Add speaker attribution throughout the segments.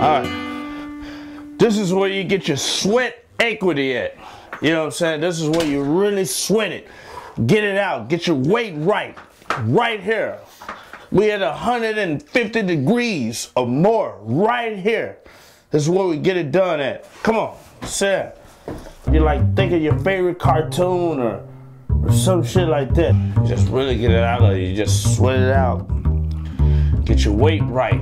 Speaker 1: All right. This is where you get your sweat equity at. You know what I'm saying? This is where you really sweat it. Get it out. Get your weight right. Right here. We at 150 degrees or more. Right here. This is where we get it done at. Come on. Sit. You like think of your favorite cartoon or, or some shit like that. Just really get it out of you. Just sweat it out. Get your weight right.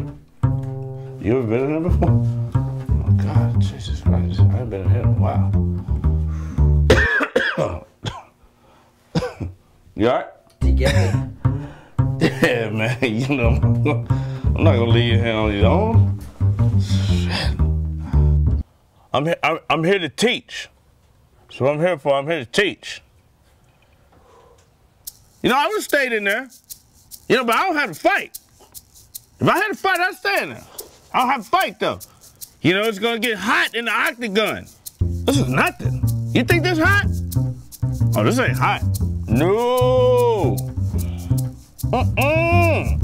Speaker 1: You ever been in there before? Oh God, Jesus Christ. I haven't been in here in a while. you alright?
Speaker 2: Together.
Speaker 1: Yeah, man. You know, I'm not gonna leave you here on your own. Shit. I'm here. I'm, I'm here to teach. That's what I'm here for. I'm here to teach. You know, I would have stayed in there. You know, but I don't have to fight. If I had to fight, I'd stay in there. I don't have fight though. You know, it's gonna get hot in the octagon. This is nothing. You think this hot? Oh, this ain't hot. No. Uh-uh.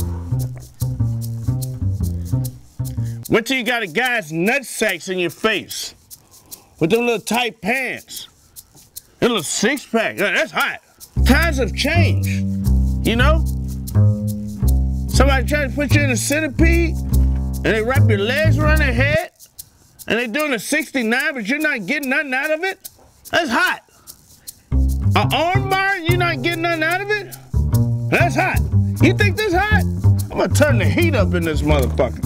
Speaker 1: Wait till you got a guy's nut sacks in your face with them little tight pants. A little six pack. Yeah, That's hot. Times have changed. You know? Somebody trying to put you in a centipede and they wrap your legs around their head and they doing a 69, but you're not getting nothing out of it? That's hot. An arm bar, you're not getting nothing out of it? That's hot. You think this hot? I'm gonna turn the heat up in this motherfucker.